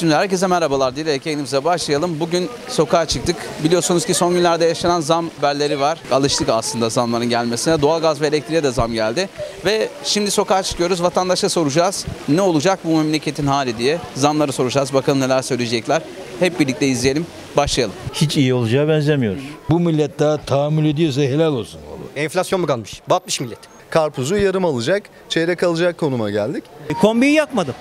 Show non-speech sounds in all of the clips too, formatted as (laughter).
Şimdi herkese merhabalar diyerek yayınımıza başlayalım. Bugün sokağa çıktık. Biliyorsunuz ki son günlerde yaşanan zam haberleri var. Alıştık aslında zamların gelmesine. Doğalgaz ve elektriğe de zam geldi. Ve şimdi sokağa çıkıyoruz. Vatandaşa soracağız. Ne olacak bu memleketin hali diye. Zamları soracağız. Bakalım neler söyleyecekler. Hep birlikte izleyelim. Başlayalım. hiç iyi olacağı benzemiyor. Bu millet daha tahammül ediyorsa helal olsun. Enflasyon mu kalmış? Batmış millet. karpuzu yarım alacak, çeyrek alacak konuma geldik. E, Kombiyi yakmadım.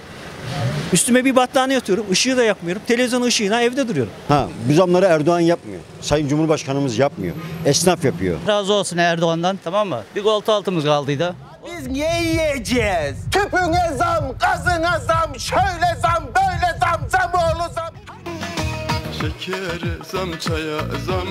Üstüme bir battaniye atıyorum. Işığı da yakmıyorum. Televizyon ışığına evde duruyorum. Ha, bu zamları Erdoğan yapmıyor. Sayın Cumhurbaşkanımız yapmıyor. Esnaf yapıyor. Razı olsun Erdoğan'dan tamam mı? Bir koltuğu altımız kaldıydı. Biz ne yiyeceğiz? Tüpüne zam, gazına zam, şöyle zam, böyle zam, zam oğlu zam. Şekere zam, çaya zam,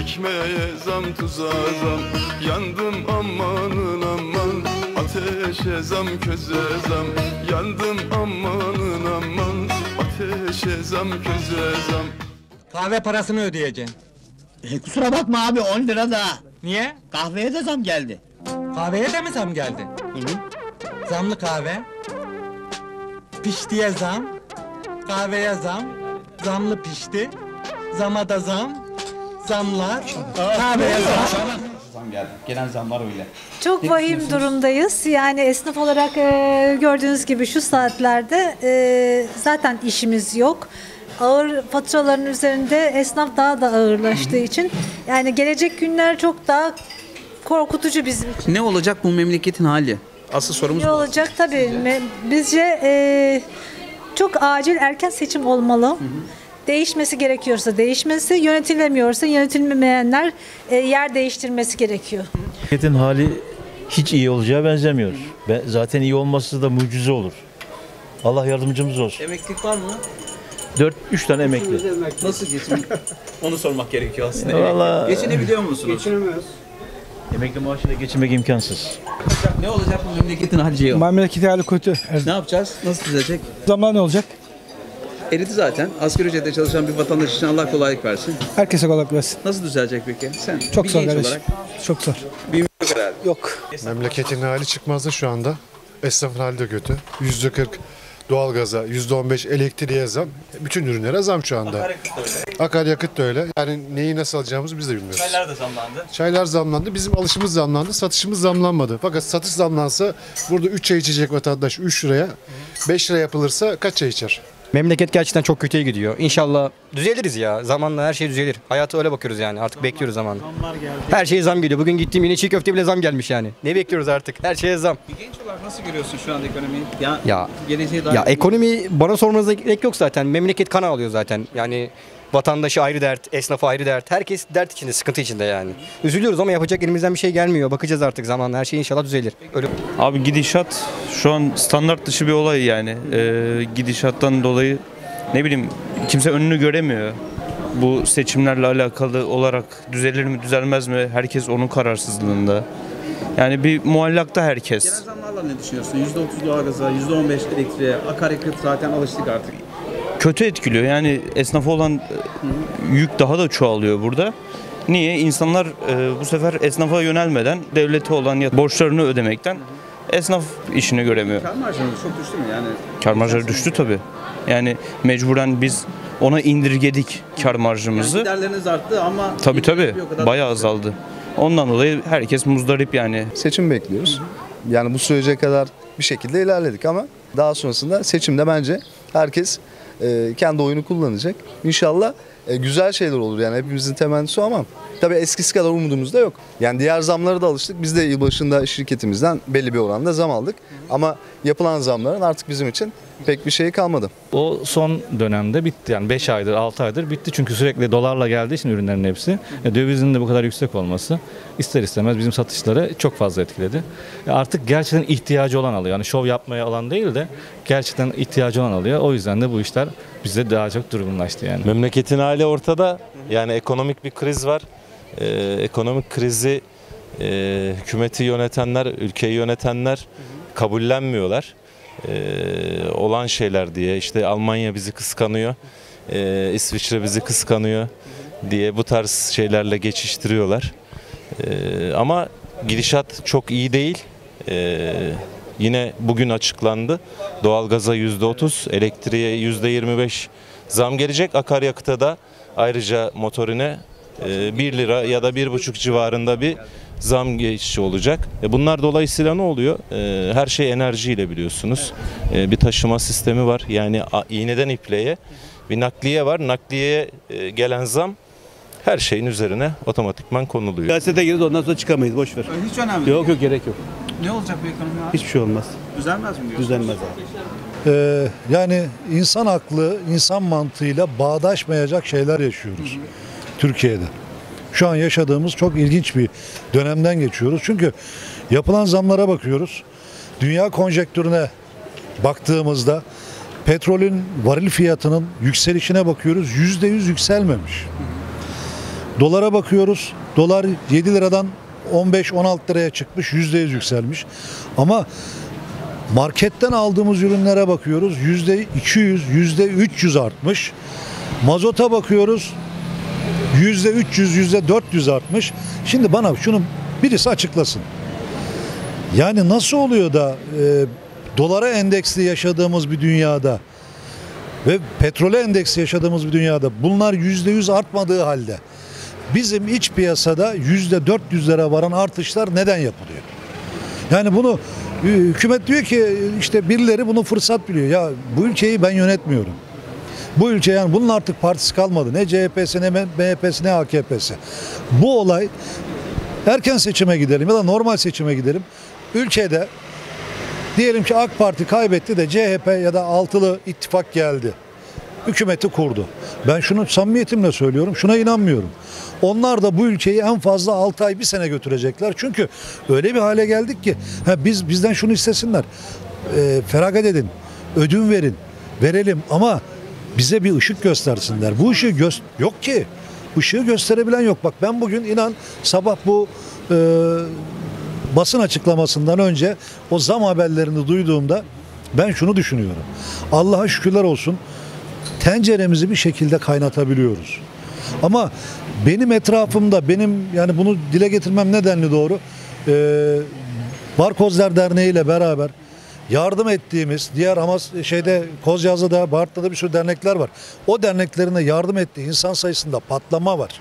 ekmeğe zam, tuza zam Yandım amanın aman, ateşe zam, köze zam Yandım amanın aman, ateşe zam, köze zam Kahve parasını ödeyeceksin. E, kusura bakma abi 10 lira da. Niye? Kahveye de zam geldi. Kahveye de mi zam geldi? Zamlı kahve. Piştiye zam. Kahveye zam. Zamlı pişti. Zama da zam. Zamlar. Kahveye zam. Zam geldi. Gelen zamlar öyle. Çok vahim durumdayız. Yani esnaf olarak e, gördüğünüz gibi şu saatlerde e, zaten işimiz yok. Ağır faturaların üzerinde esnaf daha da ağırlaştığı için yani gelecek günler çok daha korkutucu bizim için. Ne olacak bu memleketin hali? Asıl sorumuz Ne bu. olacak tabii. Me- Bizce e, çok acil erken seçim olmalı. Değişmesi gerekiyorsa değişmesi, yönetilemiyorsa yönetilmeyenler e, yer değiştirmesi gerekiyor. Memleketin hali hiç iyi olacağı benzemiyor. Ve zaten iyi olması da mucize olur. Allah yardımcımız olsun. Emeklilik var mı? 4 3 tane emekli. Nasıl geçim? (laughs) Onu sormak gerekiyor aslında. Vallahi- Geçinebiliyor musunuz? Emekli maaşıyla geçinmek imkansız. Ne olacak bu memleketin hali Ceyhun? Memleket hali kötü. Ne yapacağız? Nasıl düzelecek? Zamlar ne olacak? Eridi zaten. Asgari ücretle çalışan bir vatandaş için Allah kolaylık versin. Herkese kolaylık versin. Nasıl düzelecek peki? Sen Çok bir zor genç kardeşim. olarak Çok zor. bilmiyorum herhalde. Yok. Memleketin hali çıkmazda şu anda. Esnafın hali de kötü. Yüzde kırk doğalgaza, yüzde on beş elektriğe zam. Bütün ürünlere zam şu anda. Akaryakıt da öyle. Yani neyi nasıl alacağımızı biz de bilmiyoruz. Çaylar da zamlandı. Çaylar zamlandı. Bizim alışımız zamlandı. Satışımız zamlanmadı. Fakat satış zamlansa burada 3 çay içecek vatandaş 3 liraya 5 lira yapılırsa kaç çay içer? Memleket gerçekten çok kötüye gidiyor. İnşallah düzeliriz ya. Zamanla her şey düzelir. Hayata öyle bakıyoruz yani. Artık bekliyoruz zamanı. Her şeye zam geliyor. Bugün gittiğim yine çiğ köfte bile zam gelmiş yani. Ne bekliyoruz artık? Her şeye zam. Bir genç olarak nasıl görüyorsun şu anda ekonomiyi? Ya, Ya- geleceğe dair Ya ekonomi bana sormanıza gerek yok zaten. Memleket kan alıyor zaten. Yani vatandaşı ayrı dert, esnafı ayrı dert. Herkes dert içinde, sıkıntı içinde yani. Üzülüyoruz ama yapacak elimizden bir şey gelmiyor. Bakacağız artık zamanla. Her şey inşallah düzelir. Öyle Abi gidişat şu an standart dışı bir olay yani. Ee, gidişattan dolayı ne bileyim kimse önünü göremiyor. Bu seçimlerle alakalı olarak düzelir mi düzelmez mi herkes onun kararsızlığında. Yani bir muallakta Genel herkes. zamlarla ne düşünüyorsun? %30 doğalgaza, %15 elektriğe, akaryakıt zaten alıştık artık. Kötü etkiliyor yani esnafa olan e, yük daha da çoğalıyor burada. Niye? İnsanlar e, bu sefer esnafa yönelmeden devlete olan ya- borçlarını ödemekten esnaf işini göremiyor. Kar marjınız çok düştü mü yani? Kar marjları düştü tabii. Yani mecburen biz ona indirgedik kar Yani marjımızı. giderleriniz arttı ama... Tabii tabii bayağı azaldı. Ondan dolayı herkes muzdarip yani. Seçim bekliyoruz. Yani bu sürece kadar bir şekilde ilerledik ama daha sonrasında seçimde bence herkes kendi oyunu kullanacak. İnşallah e, güzel şeyler olur yani hepimizin temennisi ama tabii eskisi kadar umudumuz da yok. Yani diğer zamlara da alıştık. Biz de yılbaşında şirketimizden belli bir oranda zam aldık. Ama yapılan zamların artık bizim için pek bir şey kalmadı. O son dönemde bitti yani 5 aydır 6 aydır bitti çünkü sürekli dolarla geldiği için ürünlerin hepsi e, dövizin de bu kadar yüksek olması ister istemez bizim satışları çok fazla etkiledi. E, Artık gerçekten ihtiyacı olan alıyor yani şov yapmaya alan değil de gerçekten ihtiyacı olan alıyor o yüzden de bu işler bizde daha çok durgunlaştı yani. Memleketin hali ortada. Yani ekonomik bir kriz var. Ee, ekonomik krizi e, hükümeti yönetenler, ülkeyi yönetenler kabullenmiyorlar. Ee, olan şeyler diye işte Almanya bizi kıskanıyor, ee, İsviçre bizi kıskanıyor diye bu tarz şeylerle geçiştiriyorlar. Ee, ama gidişat çok iyi değil. Ee, yine bugün açıklandı. Doğalgaza %30, elektriğe %25 zam gelecek. Akaryakıta da ayrıca motorine e, 1 lira ya da 1,5 civarında bir zam geçişi olacak. E, Bunlar dolayısıyla ne oluyor? E, Her şey enerjiyle biliyorsunuz. E, Bir taşıma sistemi var. Yani iğneden ipliğe bir nakliye var. Nakliyeye gelen zam her şeyin üzerine otomatikman konuluyor. Siyasete girdi ondan sonra çıkamayız boş ver. Hiç önemli değil. Yok yok gerek yok. Ne olacak bu ekonomi abi? Hiçbir şey olmaz. Düzelmez mi diyorsunuz? Düzelmez abi. Ee, yani insan aklı, insan mantığıyla bağdaşmayacak şeyler yaşıyoruz Türkiye'de. Şu an yaşadığımız çok ilginç bir dönemden geçiyoruz. Çünkü yapılan zamlara bakıyoruz. Dünya konjektürüne baktığımızda petrolün varil fiyatının yükselişine bakıyoruz. Yüzde yüz yükselmemiş. Dolara bakıyoruz. Dolar 7 liradan 15-16 liraya çıkmış. Yüzde yüz yükselmiş. Ama Marketten aldığımız ürünlere bakıyoruz. Yüzde 200, yüzde 300 artmış. Mazota bakıyoruz. Yüzde 300, yüzde 400 artmış. Şimdi bana şunu birisi açıklasın. Yani nasıl oluyor da e, dolara endeksli yaşadığımız bir dünyada ve petrole endeksli yaşadığımız bir dünyada bunlar yüzde yüz artmadığı halde bizim iç piyasada yüzde 400'lere varan artışlar neden yapılıyor? Yani bunu hükümet diyor ki işte birileri bunu fırsat biliyor. Ya bu ülkeyi ben yönetmiyorum. Bu ülke yani bunun artık partisi kalmadı. Ne CHP'si ne MHP'si ne AKP'si. Bu olay erken seçime gidelim ya da normal seçime gidelim. Ülkede diyelim ki AK Parti kaybetti de CHP ya da altılı ittifak geldi. Hükümeti kurdu. Ben şunu samimiyetimle söylüyorum. Şuna inanmıyorum. Onlar da bu ülkeyi en fazla 6 ay bir sene götürecekler. Çünkü öyle bir hale geldik ki ha biz bizden şunu istesinler. E, feragat edin. Ödün verin. Verelim ama bize bir ışık göstersinler. Bu ışığı gö- yok ki. Işığı gösterebilen yok. Bak ben bugün inan sabah bu e, basın açıklamasından önce o zam haberlerini duyduğumda ben şunu düşünüyorum. Allah'a şükürler olsun tenceremizi bir şekilde kaynatabiliyoruz. Ama benim etrafımda benim yani bunu dile getirmem nedenli doğru. Ee, Barkozlar Derneği ile beraber yardım ettiğimiz diğer ama şeyde Kozyazı'da, Bart'ta bir sürü dernekler var. O derneklerine yardım ettiği insan sayısında patlama var.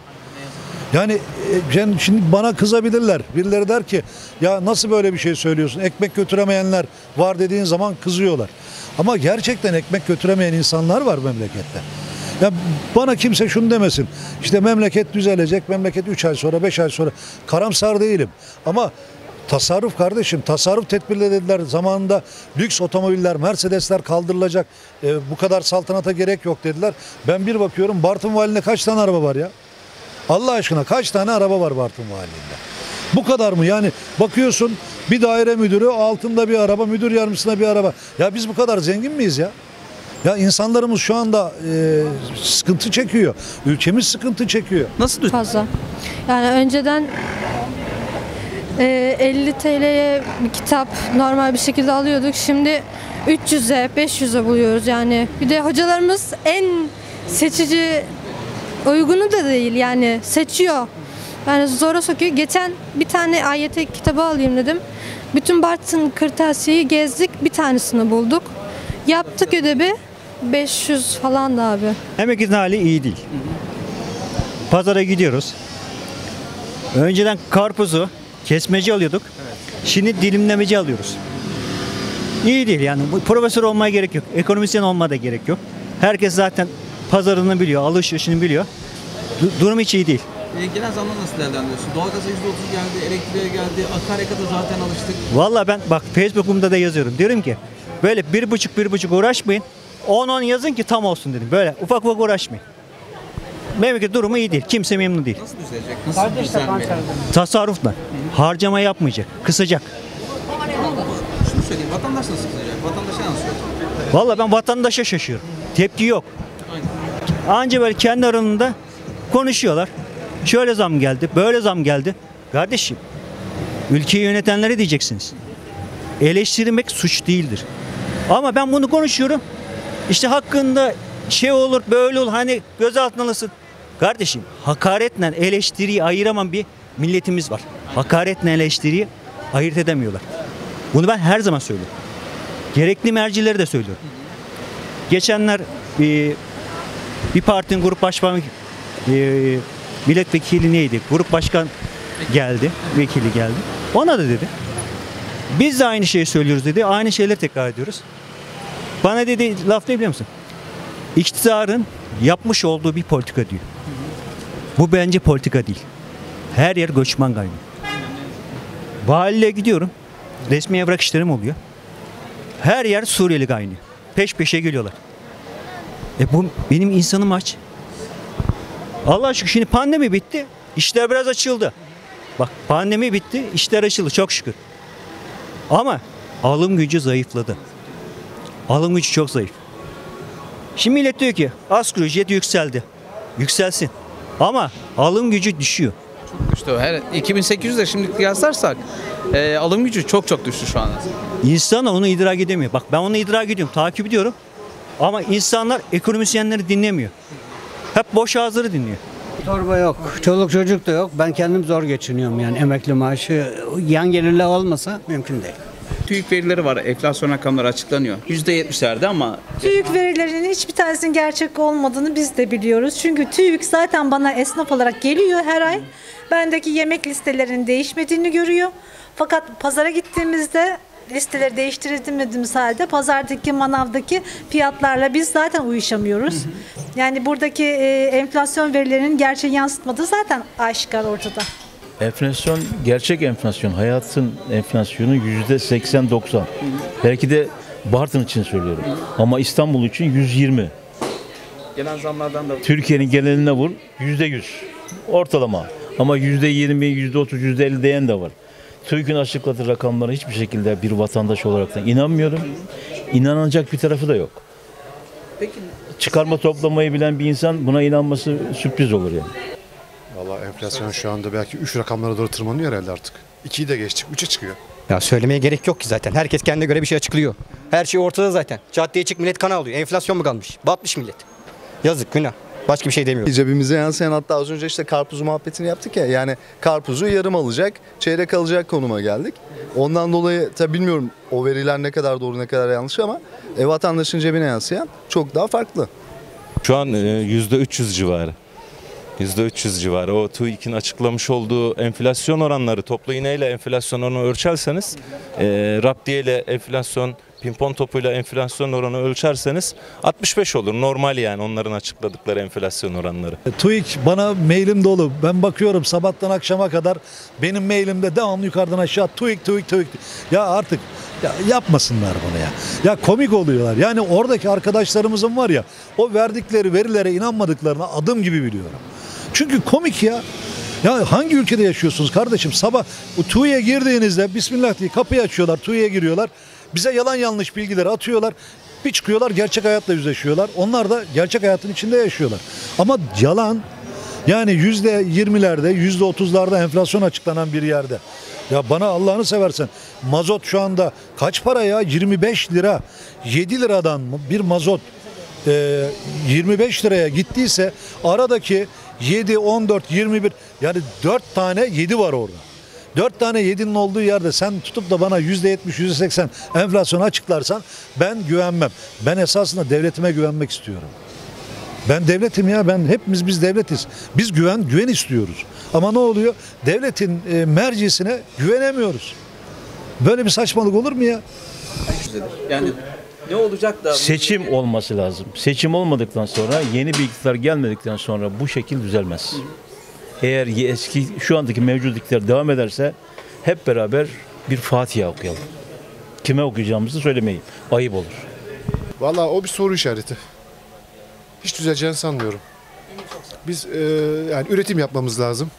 Yani e, ben- şimdi bana kızabilirler. Birileri der ki ya nasıl böyle bir şey söylüyorsun? Ekmek götüremeyenler var dediğin zaman kızıyorlar. Ama gerçekten ekmek götüremeyen insanlar var memlekette. Ya bana kimse şunu demesin. İşte memleket düzelecek. Memleket 3 ay sonra 5 ay sonra. Karamsar değilim. Ama tasarruf kardeşim. Tasarruf tedbirleri dediler. Zamanında lüks otomobiller, Mercedesler kaldırılacak. E, bu kadar saltanata gerek yok dediler. Ben bir bakıyorum Bartın Valiliğinde kaç tane araba var ya? Allah aşkına kaç tane araba var Bartın Valiliğinde? Bu kadar mı? Yani bakıyorsun bir daire müdürü altında bir araba, müdür yardımcısına bir araba. Ya biz bu kadar zengin miyiz ya? Ya insanlarımız şu anda e, sıkıntı çekiyor. Ülkemiz sıkıntı çekiyor. Nasıl fazla? Yani önceden e, 50 TL'ye bir kitap normal bir şekilde alıyorduk. Şimdi 300'e, 500'e buluyoruz yani. Bir de hocalarımız en seçici uygunu da değil yani seçiyor. Yani zora sokuyor. Geçen bir tane AYT kitabı alayım dedim. Bütün Bartın kırtasiyeyi gezdik. Bir tanesini bulduk. Yaptık ödevi. 500 falan da abi. Memleketin hali iyi değil. Pazara gidiyoruz. Önceden karpuzu kesmeci alıyorduk. Şimdi dilimlemeci alıyoruz. İyi değil yani. Profesör olmaya gerek yok. Ekonomisyen olmaya da gerek yok. Herkes zaten pazarını biliyor, alışverişini biliyor. Du- durum hiç iyi değil. E, gelen zamları nasıl değerlendiriyorsun? Doğalgaza %30 geldi, elektriğe geldi, akaryakıta zaten alıştık. Vallahi ben bak Facebook'umda da yazıyorum. Diyorum ki böyle bir buçuk bir buçuk uğraşmayın. 10-10 yazın ki tam olsun dedim. Böyle ufak ufak uğraşmayın. Memleket durumu iyi değil. Kimse memnun değil. Nasıl düzelecek? Nasıl düzelmeli? Tasarrufla. Harcama yapmayacak. Kısacak. Şunu söyleyeyim, vatandaş nasıl kızacak? Vatandaşa yansıyor. Vallahi ben vatandaşa şaşıyorum. Tepki yok. Anca böyle kendi aralarında konuşuyorlar. Şöyle zam geldi, böyle zam geldi. Kardeşim, ülkeyi yönetenlere diyeceksiniz. Eleştirmek suç değildir. Ama ben bunu konuşuyorum. İşte hakkında şey olur, böyle olur, hani gözaltına alınsın. Kardeşim, hakaretle eleştiriyi ayıramam bir milletimiz var. Hakaretle eleştiriyi ayırt edemiyorlar. Bunu ben her zaman söylüyorum. Gerekli mercileri de söylüyorum. Geçenler bir, bir partinin grup başkan e, milletvekili neydi? Grup başkan geldi, vekili geldi. Ona da dedi. Biz de aynı şeyi söylüyoruz dedi. Aynı şeyleri tekrar ediyoruz. Bana dedi laf ne biliyor musun? İktidarın yapmış olduğu bir politika diyor. Bu bence politika değil. Her yer göçmen kaynıyor. Valiliğe gidiyorum. Resmi evrak işlerim oluyor. Her yer Suriyeli kaynıyor. Peş peşe geliyorlar. E bu benim insanım aç. Allah şükür şimdi pandemi bitti. İşler biraz açıldı. Bak pandemi bitti, işler açıldı çok şükür. Ama alım gücü zayıfladı. Alım gücü çok zayıf. Şimdi millet diyor ki asgari ücret yükseldi. Yükselsin. Ama alım gücü düşüyor. düştü. Her 2800 de şimdi kıyaslarsak e, alım gücü çok çok düştü şu an. İnsanlar onu idrak edemiyor. Bak ben onu idrak ediyorum, takip ediyorum. Ama insanlar ekonomisyenleri dinlemiyor. Hep boş ağızları dinliyor. Torba yok. Çoluk çocuk da yok. Ben kendim zor geçiniyorum yani emekli maaşı. Yan gelirli olmasa mümkün değil. TÜİK verileri var. Enflasyon rakamları açıklanıyor. %70'lerde ama TÜİK verilerinin hiçbir tanesinin gerçek olmadığını biz de biliyoruz. Çünkü TÜİK zaten bana esnaf olarak geliyor her ay. Bendeki yemek listelerinin değişmediğini görüyor. Fakat pazara gittiğimizde listeleri değiştirdiğimiz halde pazardaki manavdaki fiyatlarla biz zaten uyuşamıyoruz. Yani buradaki e, enflasyon verilerinin gerçeği yansıtmadığı zaten aşikar ortada. Enflasyon gerçek enflasyon. Hayatın enflasyonu yüzde 80-90. Belki de Bartın için söylüyorum. Ama İstanbul için 120. gelen zamlardan da Türkiye'nin geneline vur yüzde 100. Ortalama. Ama yüzde 20, yüzde 30, yüzde 50 diyen de var. TÜİK'in açıkladığı rakamlara hiçbir şekilde bir vatandaş olarak da inanmıyorum. İnanacak bir tarafı da yok. Peki Çıkarma toplamayı bilen bir insan buna inanması sürpriz olur yani. Valla enflasyon şu anda belki 3 rakamlara doğru tırmanıyor herhalde artık. 2'yi de geçtik, 3'e çıkıyor. Ya söylemeye gerek yok ki zaten. Herkes kendine göre bir şey açıklıyor. Her şey ortada zaten. Caddeye çık millet kan alıyor. Enflasyon mu kalmış? Batmış millet. Yazık günah. Başka bir şey demiyorum. Cebimize yansıyan hatta az önce işte karpuz muhabbetini yaptık ya. Yani karpuzu yarım alacak, çeyrek alacak konuma geldik. Ondan dolayı tabi bilmiyorum o veriler ne kadar doğru ne kadar yanlış ama e, vatandaşın cebine yansıyan çok daha farklı. Şu an e, %300 civarı. %300 civarı. O TÜİK'in açıklamış olduğu enflasyon oranları toplu iğneyle enflasyon oranı ölçerseniz, e, raptiye ile enflasyon, pimpon topuyla enflasyon oranı ölçerseniz 65 olur. Normal yani onların açıkladıkları enflasyon oranları. TÜİK bana mailim dolu. Ben bakıyorum sabahtan akşama kadar benim mailimde devamlı yukarıdan aşağı TÜİK TÜİK TÜİK. Ya artık ya yapmasınlar bunu ya. Ya komik oluyorlar. Yani oradaki arkadaşlarımızın var ya o verdikleri verilere inanmadıklarını adım gibi biliyorum. Çünkü komik ya. Ya hangi ülkede yaşıyorsunuz kardeşim? Sabah bu TÜİ'ye girdiğinizde Bismillah diye kapıyı açıyorlar, TÜİ'ye giriyorlar. Bize yalan yanlış bilgileri atıyorlar. Bir çıkıyorlar gerçek hayatla yüzleşiyorlar. Onlar da gerçek hayatın içinde yaşıyorlar. Ama yalan yani yüzde yirmilerde, yüzde otuzlarda enflasyon açıklanan bir yerde. Ya bana Allah'ını seversen mazot şu anda kaç para ya? 25 lira. 7 liradan bir mazot e, 25 liraya gittiyse aradaki 7, 14, 21 yani 4 tane 7 var orada. 4 tane 7'nin olduğu yerde sen tutup da bana %70, %80 enflasyon açıklarsan ben güvenmem. Ben esasında devletime güvenmek istiyorum. Ben devletim ya ben hepimiz biz devletiz. Biz güven güven istiyoruz. Ama ne oluyor? Devletin e, mercisine güvenemiyoruz. Böyle bir saçmalık olur mu ya? yani ne olacak da Seçim olması lazım. Seçim olmadıktan sonra yeni bir iktidar gelmedikten sonra bu şekil düzelmez. Eğer eski şu andaki mevcut iktidar devam ederse hep beraber bir Fatiha okuyalım. Kime okuyacağımızı söylemeyin. Ayıp olur. Valla o bir soru işareti. Hiç düzeleceğini sanmıyorum. Biz e, yani üretim yapmamız lazım.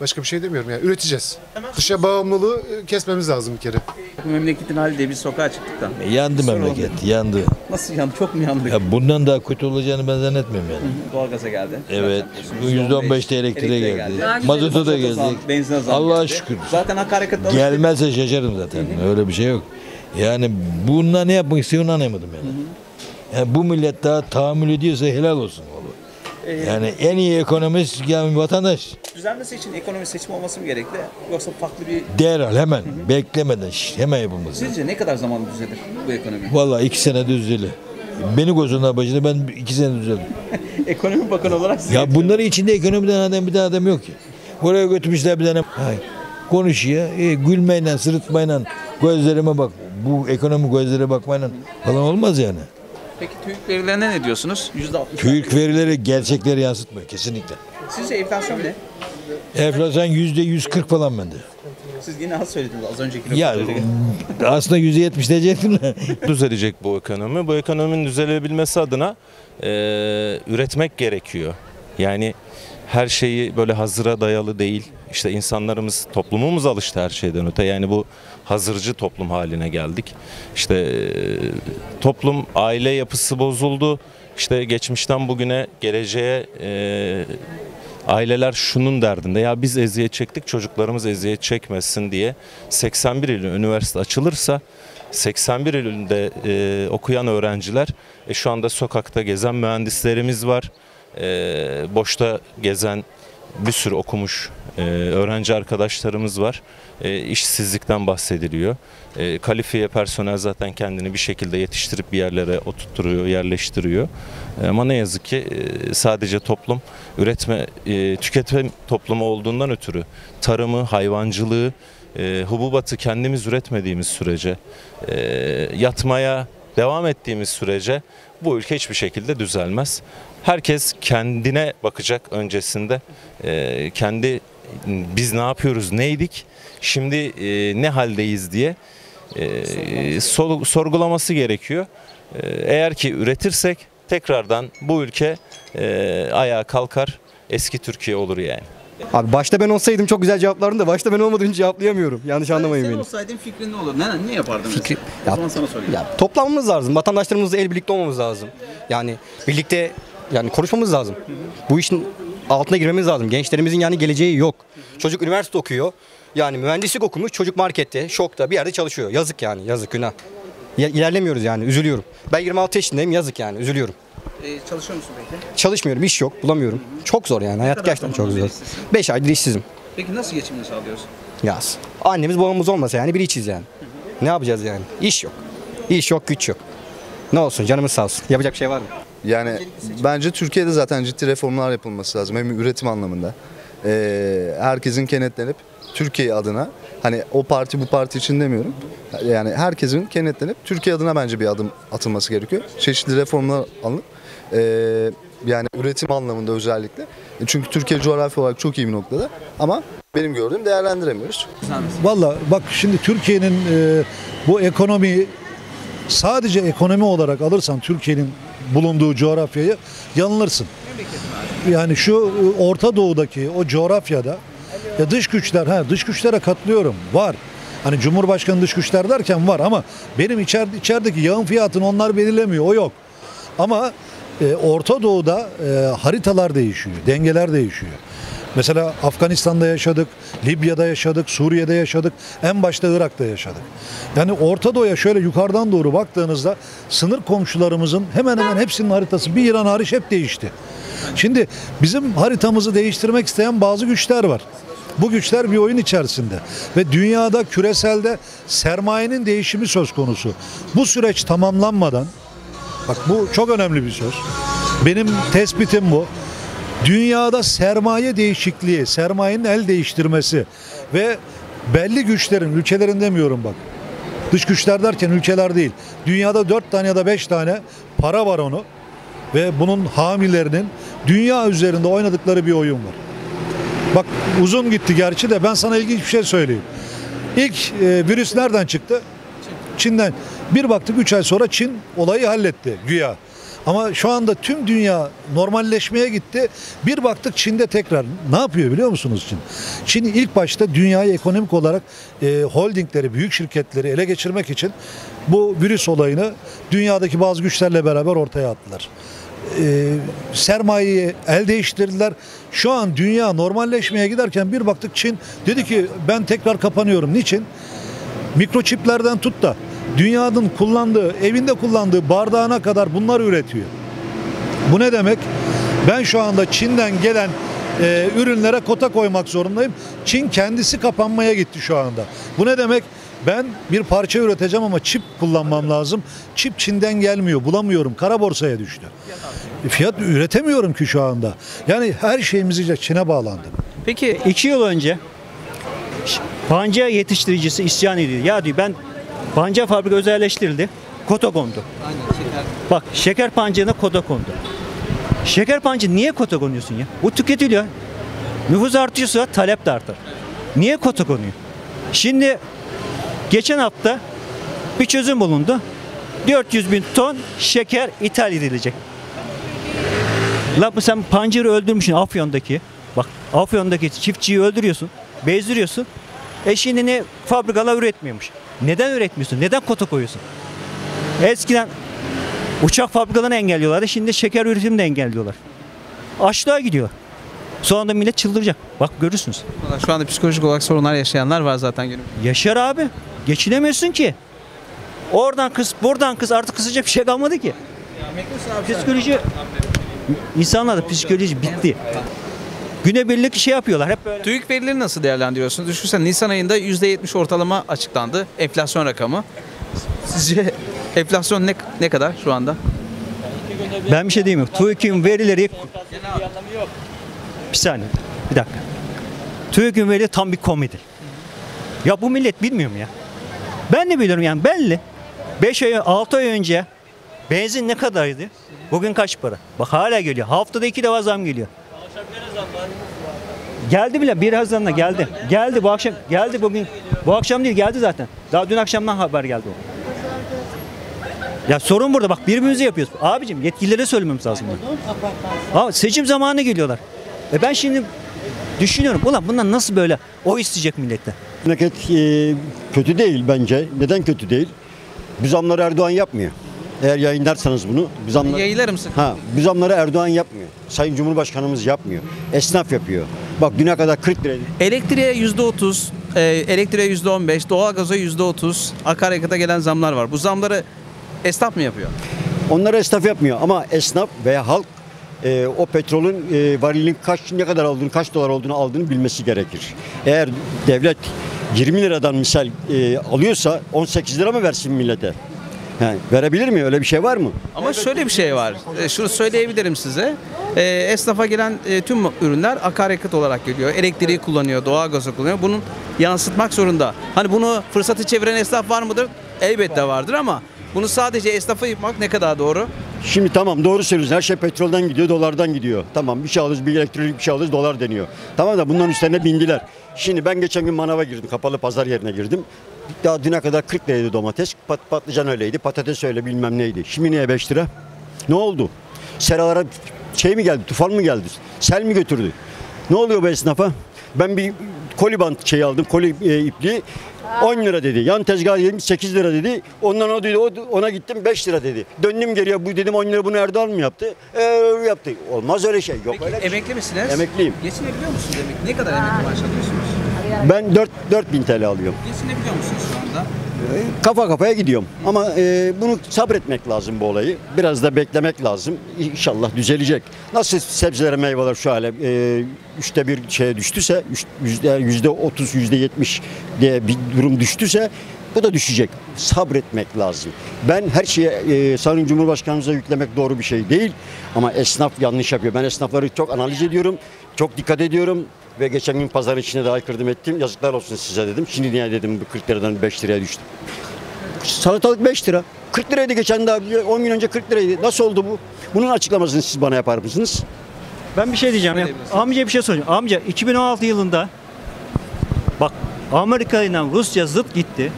Başka bir şey demiyorum yani üreteceğiz. Dışa bağımlılığı e, kesmemiz lazım bir kere. Bu memleketin hali diye biz sokağa çıktık da. Yandı Sorun memleket, oldu. yandı. Nasıl yandı? Çok mu yandık? Ya bundan daha kötü olacağını ben zannetmiyorum yani. Doğalgaza geldi. Evet. Zaten Bu %15'te elektriğe geldi. Mazotu da Mazota zam, geldik. Benzine zam Allah'a geldi. şükür. Zaten alıştık. Gelmezse şaşarım zaten. Öyle bir şey yok. Yani bununla ne yapmak istiyor anlayamadım yani. yani. Bu millet daha tahammül ediyorsa helal olsun. Vallahi. Yani en iyi ekonomist yani vatandaş. düzelmesi için ekonomi seçim olması mı gerekli yoksa farklı bir Derhal hemen beklemeden şş, hemen yapılması. Sizce ne kadar zaman düzelir bu ekonomi? Vallahi iki senede düzelir. Beni gözünden başında ben iki senede düzeldim. (laughs) ekonomi bakanı olarak siz Ya bunların içinde ekonomiden adam bir tane adam yok ki. Oraya götürmüşler bir tane. Hay. Konuşuyor. E, gülmeyle, sırıtmayla gözlerime bak. Bu ekonomi gözlere bakmayla falan olmaz yani. Peki TÜİK verilerine ne diyorsunuz? %60. TÜİK verileri gerçekleri yansıtmıyor kesinlikle. Sizce enflasyon ne? Enflasyon yüzde 140 falan bende. Siz yine az söylediniz az önceki Ya (laughs) aslında yüzde 70 diyecektim de. (laughs) düzelecek bu ekonomi. Bu ekonominin düzelebilmesi adına e, üretmek gerekiyor. Yani her şeyi böyle hazıra dayalı değil. İşte insanlarımız, toplumumuz alıştı her şeyden öte. Yani bu hazırcı toplum haline geldik. İşte e, toplum, aile yapısı bozuldu. İşte geçmişten bugüne, geleceğe e, aileler şunun derdinde. Ya biz eziyet çektik, çocuklarımız eziyet çekmesin diye 81 Eylül üniversite açılırsa 81 Eylül'de e, okuyan öğrenciler e, şu anda sokakta gezen mühendislerimiz var. E, boşta gezen bir sürü okumuş e, öğrenci arkadaşlarımız var. E, işsizlikten bahsediliyor. E, kalifiye personel zaten kendini bir şekilde yetiştirip bir yerlere oturtturuyor, yerleştiriyor. Ama ne yazık ki e, sadece toplum üretme, e, tüketim toplumu olduğundan ötürü tarımı, hayvancılığı, e, hububatı kendimiz üretmediğimiz sürece, e, yatmaya devam ettiğimiz sürece bu ülke hiçbir şekilde düzelmez. Herkes kendine bakacak öncesinde. E, kendi biz ne yapıyoruz, neydik, şimdi e, ne haldeyiz diye e, sol- sorgulaması gerekiyor. E, eğer ki üretirsek tekrardan bu ülke e, ayağa kalkar, eski Türkiye olur yani. Abi başta ben olsaydım çok güzel cevaplardım da başta ben olmadığım için cevaplayamıyorum. Yanlış anlamayın Sen beni. olsaydın fikrin ne olur? Ne, ne yapardın? Fikri- mesela? Ya- O zaman sana sorayım. Ya toplanmamız lazım. Vatandaşlarımızla el birlikte olmamız lazım. Yani birlikte yani konuşmamız lazım. Bu işin altına girmemiz lazım. Gençlerimizin yani geleceği yok. Çocuk üniversite okuyor. Yani mühendislik okumuş. Çocuk markette, şokta bir yerde çalışıyor. Yazık yani. Yazık günah. İlerlemiyoruz yani. Üzülüyorum. Ben 26 yaşındayım. Yazık yani. Üzülüyorum. E, çalışıyor musun peki? Çalışmıyorum. iş yok. Bulamıyorum. Çok zor yani. Hayat gerçekten çok zor. işsizsin? 5 aydır işsizim. Peki nasıl geçimini sağlıyorsun? Yaz. Annemiz babamız olmasa yani bir içiz yani. Ne yapacağız yani? İş yok. İş yok, güç yok. Ne olsun canımız sağ olsun. Yapacak bir şey var mı? Yani bence Türkiye'de zaten ciddi reformlar yapılması lazım. Hem üretim anlamında. Ee, herkesin kenetlenip Türkiye adına hani o parti bu parti için demiyorum. Yani herkesin kenetlenip Türkiye adına bence bir adım atılması gerekiyor. Çeşitli reformlar alınıp ee, yani üretim anlamında özellikle. E, Çünkü Türkiye coğrafi olarak çok iyi bir noktada ama benim gördüğüm değerlendiremiyoruz. Valla bak şimdi Türkiye'nin e, bu ekonomiyi sadece ekonomi olarak alırsan Türkiye'nin bulunduğu coğrafyayı yanılırsın. Yani şu e, Orta Doğu'daki o coğrafyada ya dış güçler ha dış güçlere katılıyorum var. Hani Cumhurbaşkanı dış güçler derken var ama benim içeride içerideki yağın fiyatını onlar belirlemiyor. O yok. Ama e, Orta Doğu'da e, haritalar değişiyor, dengeler değişiyor. Mesela Afganistan'da yaşadık, Libya'da yaşadık, Suriye'de yaşadık, en başta Irak'ta yaşadık. Yani Orta Doğu'ya şöyle yukarıdan doğru baktığınızda sınır komşularımızın hemen hemen hepsinin haritası bir İran hariç hep değişti. Şimdi bizim haritamızı değiştirmek isteyen bazı güçler var. Bu güçler bir oyun içerisinde ve dünyada küreselde sermayenin değişimi söz konusu. Bu süreç tamamlanmadan Bak bu çok önemli bir söz. Benim tespitim bu. Dünyada sermaye değişikliği, sermayenin el değiştirmesi ve belli güçlerin, ülkelerin demiyorum bak. Dış güçler derken ülkeler değil. Dünyada dört tane ya da beş tane para var onu ve bunun hamilerinin dünya üzerinde oynadıkları bir oyun var. Bak uzun gitti gerçi de ben sana ilginç bir şey söyleyeyim. İlk e, virüs nereden çıktı? Çin'den. Bir baktık 3 ay sonra Çin olayı halletti güya. Ama şu anda tüm dünya normalleşmeye gitti. Bir baktık Çin'de tekrar ne yapıyor biliyor musunuz Çin? Çin ilk başta dünyayı ekonomik olarak e, holdingleri, büyük şirketleri ele geçirmek için bu virüs olayını dünyadaki bazı güçlerle beraber ortaya attılar. E, sermayeyi el değiştirdiler. Şu an dünya normalleşmeye giderken bir baktık Çin dedi ki ben tekrar kapanıyorum. Niçin? mikroçiplerden tut da dünyanın kullandığı, evinde kullandığı bardağına kadar bunlar üretiyor. Bu ne demek? Ben şu anda Çin'den gelen e, ürünlere kota koymak zorundayım. Çin kendisi kapanmaya gitti şu anda. Bu ne demek? Ben bir parça üreteceğim ama çip kullanmam lazım. Çip Çin'den gelmiyor, bulamıyorum. Kara borsaya düştü. Fiyat üretemiyorum ki şu anda. Yani her şeyimiz iyice Çin'e bağlandı. Peki iki yıl önce pancar yetiştiricisi isyan ediyor. Ya diyor ben pancar fabrika özelleştirildi. Kota kondu. Bak şeker pancarına kota kondu. Şeker pancarı niye kota konuyorsun ya? Bu tüketiliyor. Nüfus artıyorsa talep de artar. Niye kota konuyor? Şimdi geçen hafta bir çözüm bulundu. 400 bin ton şeker ithal edilecek. La bu sen pancarı öldürmüşsün Afyon'daki. Bak Afyon'daki çiftçiyi öldürüyorsun. Bezdiriyorsun. E şimdi ne fabrikalar üretmiyormuş. Neden üretmiyorsun? Neden kota koyuyorsun? Eskiden uçak fabrikalarını engelliyorlardı. Şimdi şeker üretimini de engelliyorlar. Açlığa gidiyor. Sonra da millet çıldıracak. Bak görürsünüz. Şu anda psikolojik olarak sorunlar yaşayanlar var zaten günümüzde. Yaşar abi. Geçinemiyorsun ki. Oradan kız, buradan kız artık kısacak bir şey kalmadı ki. Psikoloji insanlarda psikoloji bitti. Günebirlik şey yapıyorlar. Hep böyle. TÜİK verileri nasıl değerlendiriyorsunuz? Düşünsene Nisan ayında %70 ortalama açıklandı enflasyon rakamı. Sizce enflasyon ne, ne kadar şu anda? Ben bir şey diyeyim mi? TÜİK'in verileri bir saniye. Bir dakika. TÜİK'in verileri tam bir komedi. Ya bu millet bilmiyor mu ya? Ben de biliyorum yani belli. 5 ay 6 ay önce benzin ne kadardı? Bugün kaç para? Bak hala geliyor. Haftada iki defa zam geliyor. Geldi bile bir Haziran'da geldi. Geldi bu akşam geldi bugün. Bu akşam değil geldi zaten. Daha dün akşamdan haber geldi o. Ya sorun burada bak birbirimizi yapıyoruz. Abicim yetkililere söylememiz lazım. bunu. Abi seçim zamanı geliyorlar. E ben şimdi düşünüyorum ulan bunlar nasıl böyle o isteyecek milletten. Memleket e, kötü değil bence. Neden kötü değil? Bu zamları Erdoğan yapmıyor. Eğer yayınlarsanız bunu. Bu zamları, Yayınlar mısın? ha, bu zamları Erdoğan yapmıyor. Sayın Cumhurbaşkanımız yapmıyor. Esnaf yapıyor. Bak düne kadar 40 liraydı. Elektriğe %30, e, elektriğe %15, doğalgaza %30, akaryakıta gelen zamlar var. Bu zamları esnaf mı yapıyor? Onları esnaf yapmıyor ama esnaf veya halk e, o petrolün e, varilinin kaç ne kadar olduğunu, kaç dolar olduğunu aldığını bilmesi gerekir. Eğer devlet 20 liradan misal e, alıyorsa 18 lira mı versin millete? Yani verebilir mi? Öyle bir şey var mı? Ama şöyle bir şey var. E, şunu söyleyebilirim size. E, esnafa gelen e, tüm ürünler akaryakıt olarak geliyor. Elektriği kullanıyor, doğalgazı kullanıyor. Bunun yansıtmak zorunda. Hani bunu fırsatı çeviren esnaf var mıdır? Elbette vardır ama bunu sadece esnafa yapmak ne kadar doğru? Şimdi tamam doğru söylüyorsun. Her şey petrolden gidiyor, dolardan gidiyor. Tamam bir şey alırız, bir elektrik bir şey alırız, dolar deniyor. Tamam da bunların üstlerine bindiler. Şimdi ben geçen gün manava girdim, kapalı pazar yerine girdim. Daha düne kadar 40 liraydı domates, pat, patlıcan öyleydi, patates öyle bilmem neydi. Şimdi niye 5 lira? Ne oldu? Seralara şey mi geldi, tufan mı geldi? Sel mi götürdü? Ne oluyor bu esnafa? Ben bir koli bant şey aldım, koli e, ipliği. 10 lira dedi. Yan tezgah dedim 8 lira dedi. Ondan o dedi, ona gittim 5 lira dedi. Döndüm geriye bu dedim 10 lira bunu Erdoğan mı yaptı? Ee, yaptı. Olmaz öyle şey. Yok öyle bir şey. Emekli misiniz? Emekliyim. Geçinebiliyor musunuz emekli? Ne kadar emekli maaş alıyorsunuz? Ben 4 4000 TL alıyorum. Geçinebiliyor musunuz şu anda? Kafa kafaya gidiyorum. Ama e, bunu sabretmek lazım bu olayı. Biraz da beklemek lazım. İnşallah düzelecek. Nasıl sebzelere meyveler şu hale e, üçte bir şeye düştüyse, üç- yüzde, yüzde otuz, yüzde yetmiş diye bir durum düştüyse bu da düşecek. Sabretmek lazım. Ben her şeye e, Sayın Cumhurbaşkanımıza yüklemek doğru bir şey değil. Ama esnaf yanlış yapıyor. Ben esnafları çok analiz ediyorum. Çok dikkat ediyorum. Ve geçen gün pazarın içine de aykırdım ettim. Yazıklar olsun size dedim. Şimdi niye dedim bu 40 liradan 5 liraya düştü. Salatalık 5 lira. 40 liraydı geçen daha 10 gün önce 40 liraydı. Nasıl oldu bu? Bunun açıklamasını siz bana yapar mısınız? Ben bir şey diyeceğim ya. Amca bir şey soracağım. Amca 2016 yılında bak Amerika ile Rusya zıt gitti.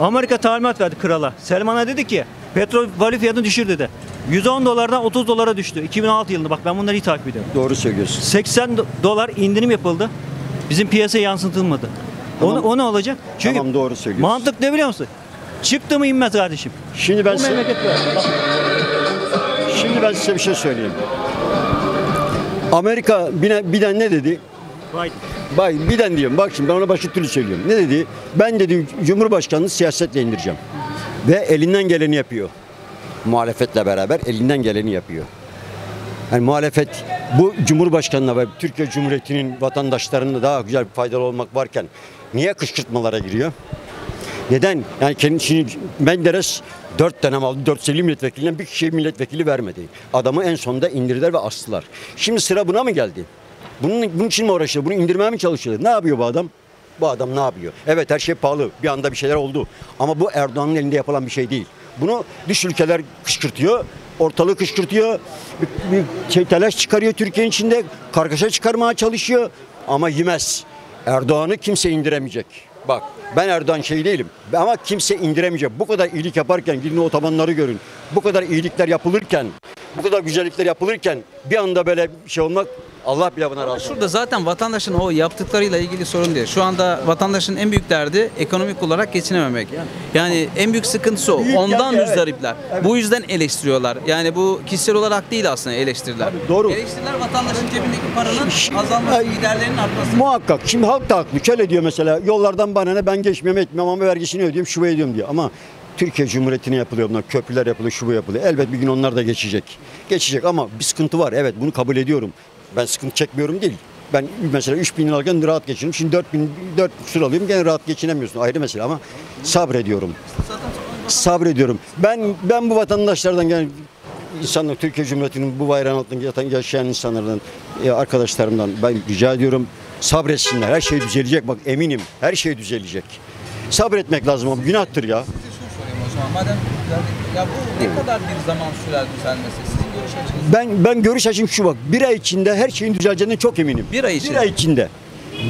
Amerika talimat verdi krala. Selman'a dedi ki petrol vali fiyatını düşür dedi. 110 dolardan 30 dolara düştü. 2016 yılında bak ben bunları iyi takip ediyorum. Doğru söylüyorsun. 80 do- dolar indirim yapıldı. Bizim piyasaya yansıtılmadı. Tamam. O, o ne olacak? Çünkü Tamam doğru söylüyorsun. mantık ne biliyor musun? Çıktı mı inmez kardeşim. Şimdi ben size- Şimdi ben size bir şey söyleyeyim. Amerika bine, birden ne dedi? Biden. Bak birden diyorum. Bak şimdi ben ona başka türlü söylüyorum. Ne dedi? Ben dedim Cumhurbaşkanını siyasetle indireceğim. Ve elinden geleni yapıyor. Muhalefetle beraber elinden geleni yapıyor. Yani muhalefet bu Cumhurbaşkanı'na ve Türkiye Cumhuriyeti'nin vatandaşlarına daha güzel faydalı olmak varken niye kışkırtmalara giriyor? Neden? Yani kendi şimdi Menderes 4 dönem aldı. 450 milletvekilinden bir kişiye milletvekili vermedi. Adamı en sonunda indirdiler ve astılar. Şimdi sıra buna mı geldi? Bunun, bunun için mi uğraşıyor? Bunu indirmeye mi çalışıyor? Ne yapıyor bu adam? Bu adam ne yapıyor? Evet her şey pahalı. Bir anda bir şeyler oldu. Ama bu Erdoğan'ın elinde yapılan bir şey değil. Bunu dış ülkeler kışkırtıyor. Ortalığı kışkırtıyor. Bir, bir şey, telaş çıkarıyor Türkiye'nin içinde. Kargaşa çıkarmaya çalışıyor. Ama yemez. Erdoğan'ı kimse indiremeyecek. Bak ben Erdoğan şey değilim ama kimse indiremeyecek. Bu kadar iyilik yaparken gidin o tabanları görün. Bu kadar iyilikler yapılırken, bu kadar güzellikler yapılırken bir anda böyle şey olmak Allah bile buna razı olsun. Şurada zaten vatandaşın o yaptıklarıyla ilgili sorun değil. Şu anda vatandaşın en büyük derdi ekonomik olarak geçinememek. Yani en büyük sıkıntısı o. Büyük Ondan yani, evet. müzdaripler. Bu yüzden eleştiriyorlar. Yani bu kişisel olarak değil aslında eleştiriler. doğru. Eleştiriler vatandaşın cebindeki paranın azalması, giderlerinin artması. Muhakkak. Şimdi halk da haklı. Şöyle diyor mesela yollardan bana ne ben geçmiyorum etmiyorum ama vergisini ödüyorum şu ediyorum diyor. Ama Türkiye Cumhuriyeti'ne yapılıyor bunlar. Köprüler yapılıyor, şu bu yapılıyor. Elbet bir gün onlar da geçecek. Geçecek ama bir sıkıntı var. Evet bunu kabul ediyorum. Ben sıkıntı çekmiyorum değil. Ben mesela 3 bin alırken rahat geçiniyorum. Şimdi 4 bin, 4 küsur alıyorum gene rahat geçinemiyorsun. Ayrı mesele ama sabrediyorum. Sabrediyorum. Ben ben bu vatandaşlardan yani insanlar Türkiye Cumhuriyeti'nin bu bayrağın altında yaşayan insanlardan, e, arkadaşlarımdan ben rica ediyorum sabretsinler. Her şey düzelecek bak eminim. Her şey düzelecek. Sabretmek lazım ama günahtır ya. O zaman madem ya bu ne kadar bir zaman sürer düzelmesi? Sizin görüş açınız. Ben ben görüş açım şu bak. Bir ay içinde her şeyin düzeleceğine çok eminim. Bir ay içinde. Bir ay içinde.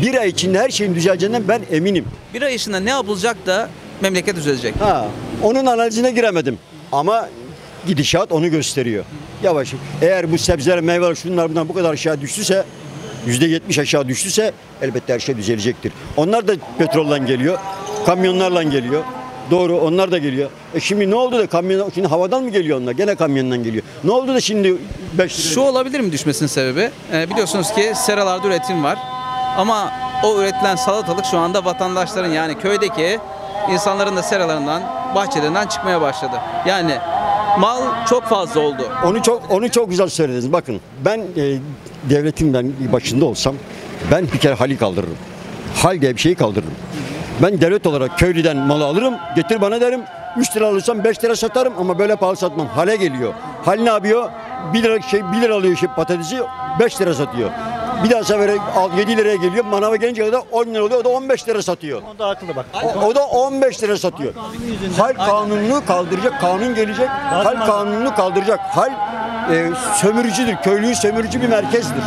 Bir ay içinde her şeyin düzeleceğinden ben eminim. Bir ay içinde ne yapılacak da memleket düzelecek? Ha, onun analizine giremedim. Ama gidişat onu gösteriyor. Yavaş. Eğer bu sebzeler, meyveler, şunlar bunlar bu kadar aşağı düştüyse %70 aşağı düştüyse elbette her şey düzelecektir. Onlar da petrolden geliyor. Kamyonlarla geliyor. Doğru onlar da geliyor. E şimdi ne oldu da kamyon şimdi havadan mı geliyor onlar? Gene kamyondan geliyor. Ne oldu da şimdi 5 Şu olabilir mi düşmesinin sebebi? Ee, biliyorsunuz ki seralarda üretim var. Ama o üretilen salatalık şu anda vatandaşların yani köydeki insanların da seralarından, bahçelerinden çıkmaya başladı. Yani mal çok fazla oldu. Onu çok onu çok güzel söylediniz. Bakın ben e, devletin ben başında olsam ben bir kere hali kaldırırım. Hal diye bir şeyi kaldırırım. Ben devlet olarak köylüden malı alırım, getir bana derim. 3 lira alırsam 5 lira satarım ama böyle pahalı satmam. Hale geliyor. Hal ne yapıyor? 1 lira şey 1 lira alıyor şey patatesi 5 lira satıyor. Bir daha sefere 7 liraya geliyor. Manava gelince kadar 10 lira oluyor. O da 15 lira satıyor. O da haklı bak. O, o da 15 lira satıyor. Hal kanununu kaldıracak, kanun gelecek. Hal kanununu kaldıracak. Hal e, sömürücüdür, köylüyü sömürücü bir merkezdir.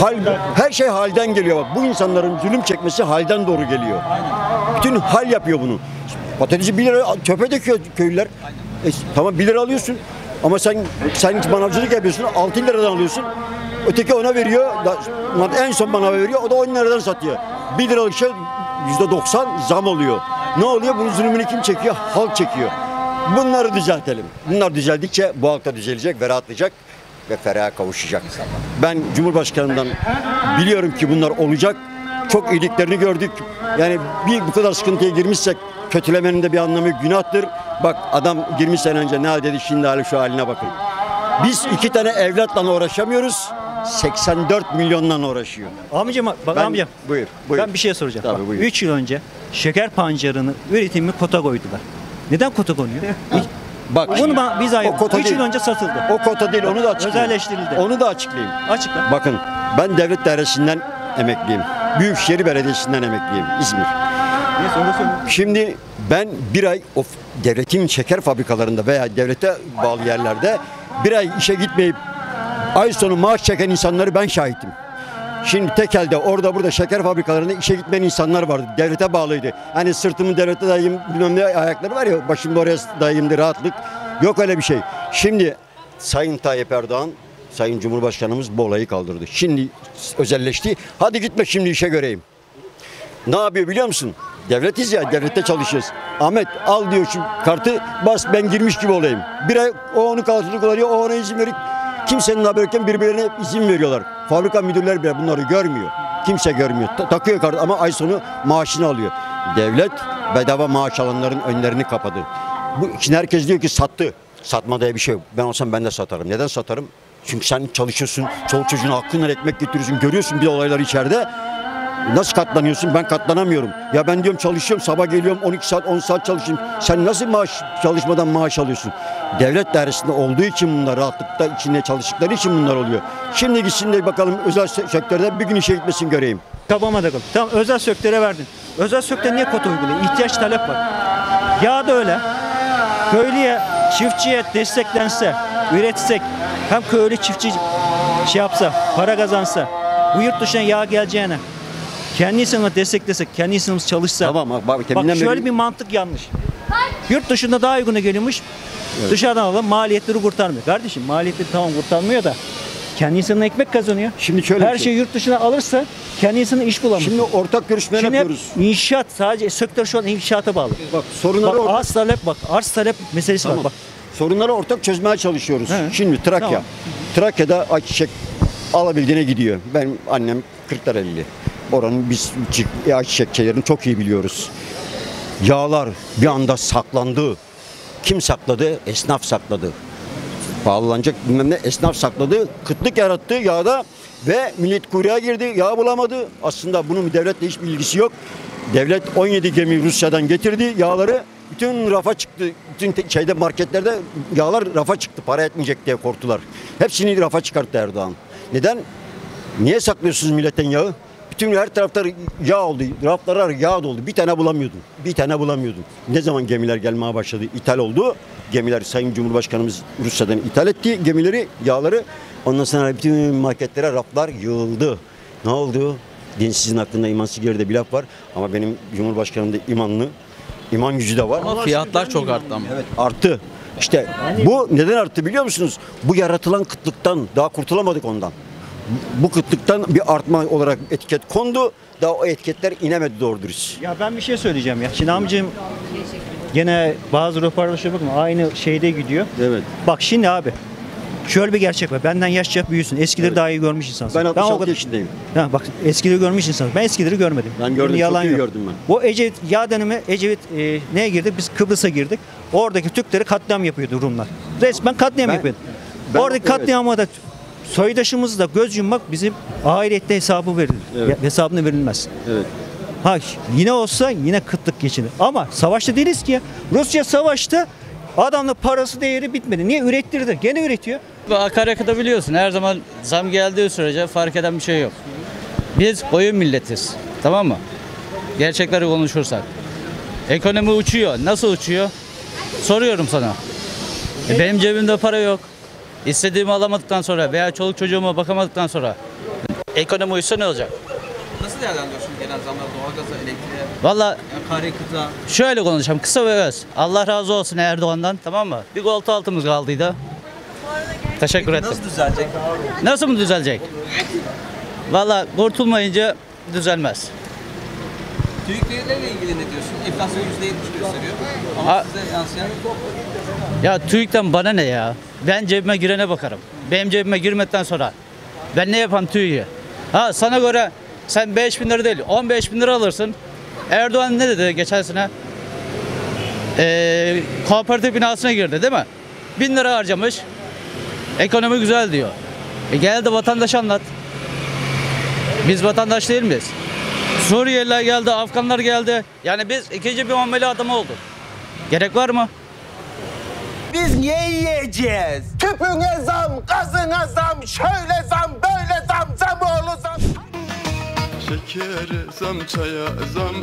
Hal, her şey halden geliyor. Bak, bu insanların zulüm çekmesi halden doğru geliyor. Bütün hal yapıyor bunu. Patatesi 1 lira çöpe döküyor köylüler. E, tamam 1 lira alıyorsun. Ama sen sen manavcılık yapıyorsun 6 liradan alıyorsun. Öteki ona veriyor. en son bana veriyor. O da 10 liradan satıyor. 1 liralık şey %90 zam oluyor. Ne oluyor? Bunun zulmünü kim çekiyor? Halk çekiyor. Bunları düzeltelim. Bunlar düzeldikçe bu halk da düzelecek ve rahatlayacak ve feraha kavuşacak. Ben Cumhurbaşkanı'ndan biliyorum ki bunlar olacak. Çok iyiliklerini gördük. Yani bir bu kadar sıkıntıya girmişsek kötülemenin de bir anlamı günahtır. Bak adam 20 sene önce ne dedi şimdi hali şu haline bakın. Biz iki tane evlatla uğraşamıyoruz. 84 milyonla uğraşıyor. Amcam bak Ben- amcam. Buyur, buyur. Ben bir şey soracağım. Tabii, Bak, buyur. 3 yıl önce şeker pancarını üretimi kota koydular. Neden kota konuyor? (laughs) Bak Bunu ben, biz kota 3 yıl önce satıldı. O kota değil onu da açıklayayım. Özelleştirildi. Onu da açıklayayım. Açıkla. Bakın ben devlet dairesinden emekliyim. Büyükşehir Belediyesi'nden emekliyim İzmir. Neyse onu söyle. Şimdi ben bir ay o f- devletin şeker fabrikalarında veya devlete bağlı yerlerde bir ay işe gitmeyip ay sonu maaş çeken insanları ben şahitim. Şimdi tekelde orada burada şeker fabrikalarında işe gitmeyen insanlar vardı. Devlete bağlıydı. Hani sırtımı devlete dayayım bilmem ne ayakları var ya başımda oraya dayayım diye rahatlık. Yok öyle bir şey. Şimdi Sayın Tayyip Erdoğan Sayın Cumhurbaşkanımız bu olayı kaldırdı. Şimdi özelleşti. Hadi gitme şimdi işe göreyim. Ne yapıyor biliyor musun? Devletiz ya, devlette çalışıyoruz. Ahmet al diyor şu kartı bas ben girmiş gibi olayım. Bir ay o onu kartını kullanıyor, o ona izin veriyor. Kimsenin haberi yokken birbirlerine izin veriyorlar. Fabrika müdürleri bile bunları görmüyor. Kimse görmüyor. Ta- takıyor kartı ama ay sonu maaşını alıyor. Devlet bedava maaş alanların önlerini kapadı. Bu için herkes diyor ki sattı. Satma diye bir şey yok. Ben olsam ben de satarım. Neden satarım? Çünkü sen çalışıyorsun, çoluk çocuğuna hakkından ekmek getiriyorsun, görüyorsun bir olaylar içeride. Nasıl katlanıyorsun? Ben katlanamıyorum. Ya ben diyorum çalışıyorum, sabah geliyorum 12 saat, 10 saat çalışıyorum. Sen nasıl maaş çalışmadan maaş alıyorsun? Devlet dairesinde olduğu için bunlar, rahatlıkta içinde çalıştıkları için bunlar oluyor. Şimdi gitsin de bakalım özel se- sektörde bir gün işe gitmesin göreyim. Kal. Tamam özel sektöre verdin. Özel sektör niye kota uyguluyor? İhtiyaç talep var. Yağ da öyle. Köylüye, çiftçiye desteklense, üretsek, hem köylü çiftçi şey yapsa, para kazansa, bu yurt dışına yağ geleceğine, kendi insanımızı desteklesek, kendi insanımız çalışsa. Tamam bak, bak, Bak teminden şöyle bir mantık yanlış. Yurt dışında daha uyguna geliyormuş. Dışarıdan alalım maliyetleri kurtarmıyor. Kardeşim maliyetleri tamam kurtarmıyor da kendi insanına ekmek kazanıyor. Şimdi şöyle Her bir şey. şeyi yurt dışına alırsa kendi insanına iş bulamıyor. Şimdi ortak görüşmeler Şimdi hep yapıyoruz. inşaat sadece sektör şu an inşaata bağlı. Bak sorunları bak, ortak- arz talep bak arz talep meselesi Tamam. var bak. Sorunları ortak çözmeye çalışıyoruz. He. Şimdi Trakya. Tamam. Trakya'da ayçiçek alabildiğine gidiyor. Benim annem Kırklareli. Oranın biz çi- ayçiçekçilerini çok iyi biliyoruz. Yağlar bir anda saklandı. Kim sakladı? Esnaf sakladı. Pahalanacak bilmem ne esnaf sakladı. Kıtlık yarattı yağda ve millet kuyruğa girdi. Yağ bulamadı. Aslında bunun devletle hiçbir ilgisi yok. Devlet 17 gemi Rusya'dan getirdi yağları. Bütün rafa çıktı. Bütün şeyde marketlerde yağlar rafa çıktı. Para etmeyecek diye korktular. Hepsini rafa çıkarttı Erdoğan. Neden? Niye saklıyorsunuz milletten yağı? Bütün her tarafta yağ oldu. Raflara yağ doldu. Bir tane bulamıyordun. Bir tane bulamıyordun. Ne zaman gemiler gelmeye başladı? ithal oldu. Gemiler Sayın Cumhurbaşkanımız Rusya'dan ithal etti gemileri, yağları. Ondan sonra bütün marketlere raflar yığıldı. Ne oldu? Dinsizin aklında imansız geride bir laf var. Ama benim Cumhurbaşkanım da imanlı. İman gücü de var. Ama fiyatlar çok arttı ama. Evet arttı. İşte bu neden arttı biliyor musunuz? Bu yaratılan kıtlıktan daha kurtulamadık ondan. Bu kıtlıktan bir artma olarak etiket kondu. Daha o etiketler inemedi doğru dürüst. Ya ben bir şey söyleyeceğim ya. Şimdi amcım gene bazı röportajlara bakın aynı şeyde gidiyor. Evet. Bak şimdi abi şöyle bir gerçek var. Benden yaşça büyüsün. Eskileri daha iyi görmüş insansın. Ben o 66 kadar- yaşındayım. Ha, bak eskileri görmüş insansın. Ben eskileri görmedim. Ben gördüm, yalan çok iyi yok. gördüm ben. Bu Ecevit yağ dönemi Ecevit e, neye girdi? Biz Kıbrıs'a girdik. Oradaki Türkleri katliam yapıyordu Rumlar. Resmen katliam Ben- yapıyordu. ben- Oradaki evet. katliama da soydaşımız da göz yummak bizim ahirette hesabı verilir. Evet. Hesabını verilmez. Evet. Ha yine olsa yine kıtlık geçinir. Ama savaşta değiliz ki ya. Rusya savaşta adamla parası değeri bitmedi. Niye ürettirdi? Gene üretiyor. Bu akaryakıta biliyorsun her zaman zam geldiği sürece fark eden bir şey yok. Biz oyun milletiz. Tamam mı? Gerçekleri konuşursak. Ekonomi uçuyor. Nasıl uçuyor? Soruyorum sana. E, benim cebimde para yok. İstediğimi alamadıktan sonra veya çoluk çocuğuma bakamadıktan sonra ekonomi uçsa ne olacak? Nasıl değerlendiriyorsun genel zamları doğalgaza, elektriğe, Valla akaryakıta? şöyle konuşacağım kısa ve öz. Allah razı olsun Erdoğan'dan tamam mı? Bir koltuğu altımız kaldıydı. Teşekkür ettim. Nasıl düzelecek? Nasıl mı düzelecek? Valla kurtulmayınca düzelmez. TÜİK verileriyle ilgili ne diyorsun? Enflasyon %70 gösteriyor. Ama A- size yansıyan Ya TÜİK'ten bana ne ya? Ben cebime girene bakarım. Benim cebime girmekten sonra ben ne yapan TÜİK'i? Ha sana göre sen 5 bin lira değil 15 bin lira alırsın. Erdoğan ne dedi geçen sene? Ee, kooperatif binasına girdi değil mi? Bin lira harcamış. Ekonomi güzel diyor. E gel de vatandaş anlat. Biz vatandaş değil miyiz? Suriyeliler geldi, Afganlar geldi. Yani biz ikinci bir muamele adamı olduk. Gerek var mı? Biz niye yiyeceğiz? Tüpüne zam, gazına zam, şöyle zam, böyle zam, zam oğlu zam. Şekere zam, çaya zam,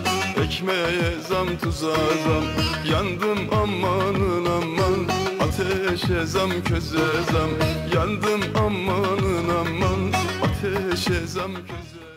ekmeğe zam, tuza zam Yandım amanın aman, ateşe zam, köze zam Yandım amanın aman, ateşe zam, köze